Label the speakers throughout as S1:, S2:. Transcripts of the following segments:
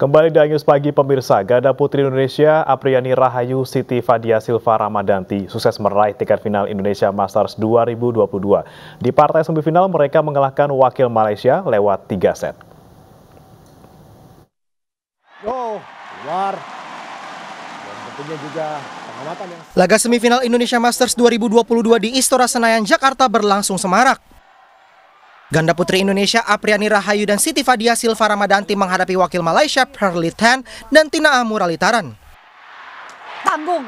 S1: Kembali di News Pagi pemirsa, ganda putri Indonesia Apriani Rahayu Siti Fadia Silva Ramadanti sukses meraih tiket final Indonesia Masters 2022. Di partai semifinal mereka mengalahkan wakil Malaysia lewat 3 set.
S2: Oh, luar. Dan tentunya juga pengamatan yang
S3: Laga semifinal Indonesia Masters 2022 di Istora Senayan, Jakarta berlangsung semarak. Ganda putri Indonesia Apriani Rahayu dan Siti Fadia Silva Ramadanti menghadapi wakil Malaysia Perli Tan dan Tina Amuralitaran.
S4: tanggung.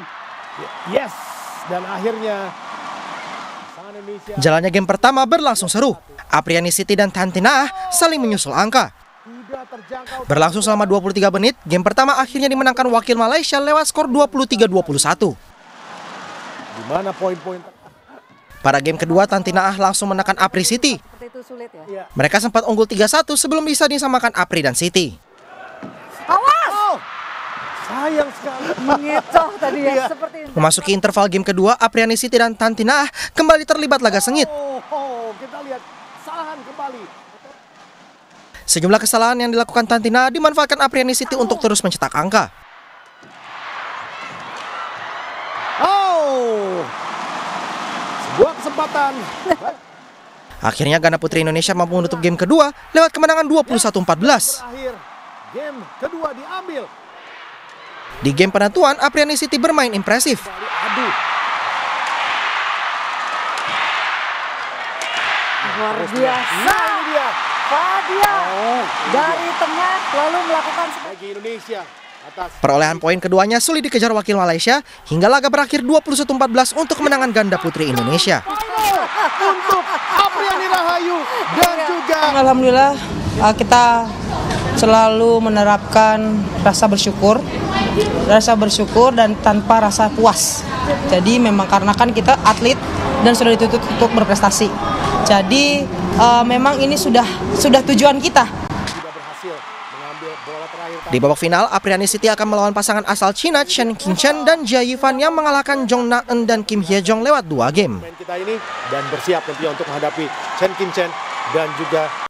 S2: yes dan akhirnya
S3: Jalannya game pertama berlangsung seru. Apriani Siti dan Tantina saling menyusul angka. Berlangsung selama 23 menit, game pertama akhirnya dimenangkan wakil Malaysia lewat skor 23-21.
S2: di mana poin-poin
S3: Pada game kedua, Tantina Ah langsung menekan Apri Siti.
S4: Itu sulit ya.
S3: Mereka sempat unggul 3-1 sebelum bisa disamakan Apri dan Siti.
S4: Awas!
S2: Oh, sayang sekali.
S4: Mengecoh tadi ya.
S2: Iya.
S4: Seperti itu.
S3: Memasuki interval game kedua, Apriani Siti dan Tantina kembali terlibat laga sengit.
S2: Oh, oh, kita lihat kesalahan kembali.
S3: Sejumlah kesalahan yang dilakukan Tantina dimanfaatkan Apriani Siti untuk terus mencetak angka.
S2: Oh, sebuah kesempatan.
S3: Akhirnya ganda putri Indonesia mampu menutup game kedua lewat kemenangan 21-14.
S2: Terakhir, game kedua diambil.
S3: Di game penentuan, Apriani Siti bermain impresif.
S4: Luar
S2: Nah,
S4: biasa.
S2: dia.
S4: Fadia
S2: Oh,
S4: dari tengah lalu melakukan
S2: bagi Indonesia atas
S3: Perolehan poin keduanya sulit dikejar wakil Malaysia hingga laga berakhir 21-14 untuk kemenangan ganda putri Indonesia.
S2: Untuk Apriani Rahayu dan juga
S5: Alhamdulillah uh, kita selalu menerapkan rasa bersyukur, rasa bersyukur dan tanpa rasa puas. Jadi memang karena kan kita atlet dan sudah dituntut untuk berprestasi. Jadi uh, memang ini sudah sudah tujuan kita.
S2: berhasil.
S3: Di babak final, Apriani Siti akan melawan pasangan asal Cina Chen Qingchen dan Jia Yifan yang mengalahkan Jong Na-eun dan Kim Hye Jong lewat dua game.
S2: Kita ini dan bersiap tentunya untuk menghadapi Chen Kim Chen dan juga